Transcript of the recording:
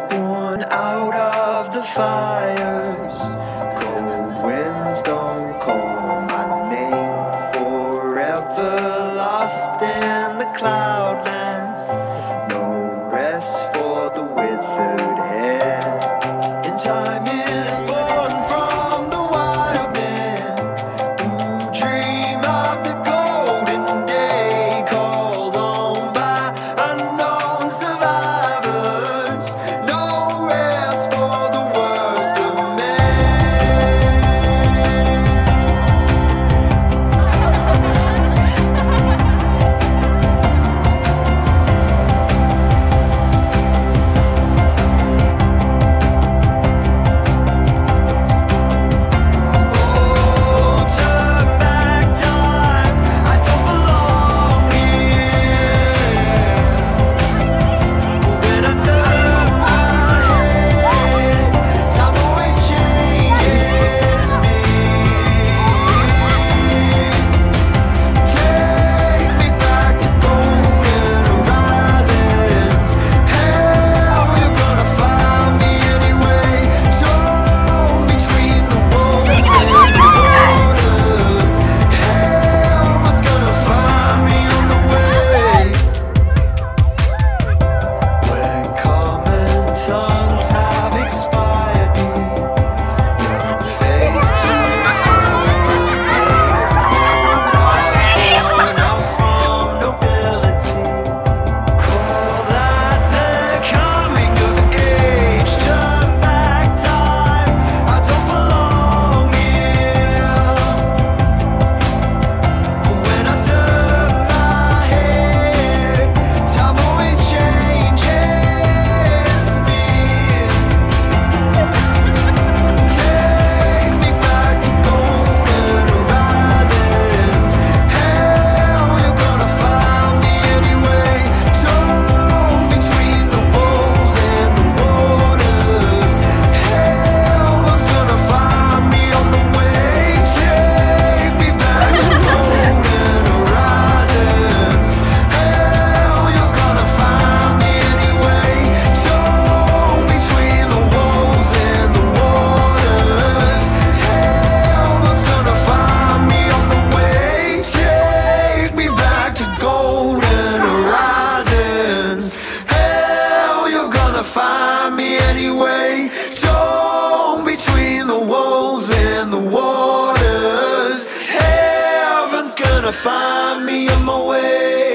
born out of the fires. Cold winds don't call my name, forever lost in the cloudland. gonna find me on my way.